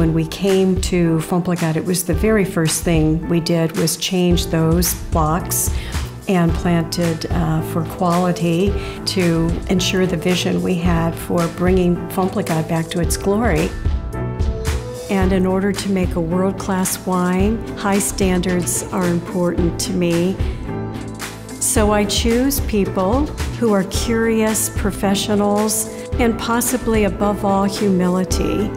when we came to Fonplégade, it was the very first thing we did was change those blocks and planted uh, for quality to ensure the vision we had for bringing Fonplégade back to its glory. And in order to make a world class wine, high standards are important to me. So I choose people who are curious professionals and possibly above all humility